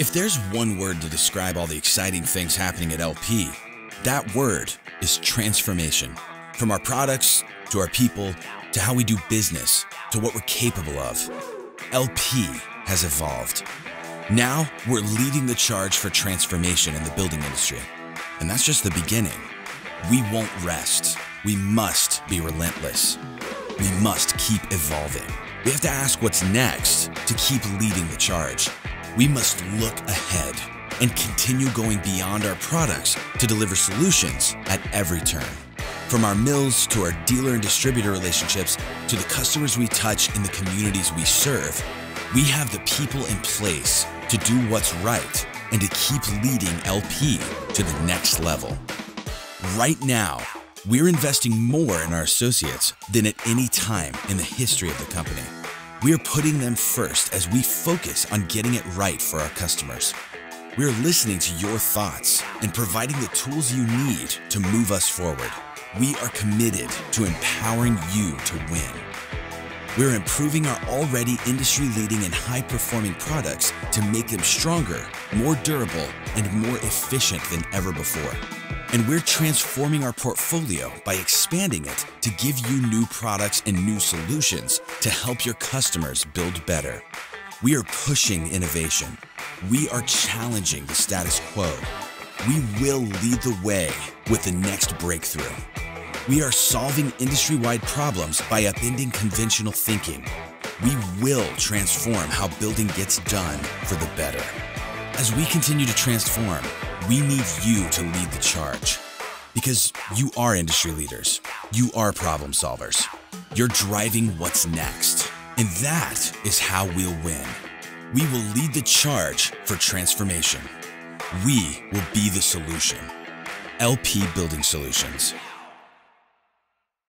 If there's one word to describe all the exciting things happening at LP, that word is transformation. From our products to our people to how we do business to what we're capable of, LP has evolved. Now we're leading the charge for transformation in the building industry. And that's just the beginning. We won't rest. We must be relentless. We must keep evolving. We have to ask what's next to keep leading the charge. We must look ahead and continue going beyond our products to deliver solutions at every turn. From our mills to our dealer and distributor relationships to the customers we touch in the communities we serve, we have the people in place to do what's right and to keep leading LP to the next level. Right now, we're investing more in our associates than at any time in the history of the company. We are putting them first as we focus on getting it right for our customers. We are listening to your thoughts and providing the tools you need to move us forward. We are committed to empowering you to win. We're improving our already industry leading and high performing products to make them stronger, more durable, and more efficient than ever before. And we're transforming our portfolio by expanding it to give you new products and new solutions to help your customers build better. We are pushing innovation. We are challenging the status quo. We will lead the way with the next breakthrough. We are solving industry wide problems by upending conventional thinking. We will transform how building gets done for the better. As we continue to transform, we need you to lead the charge. Because you are industry leaders, you are problem solvers. You're driving what's next. And that is how we'll win. We will lead the charge for transformation. We will be the solution. LP Building Solutions.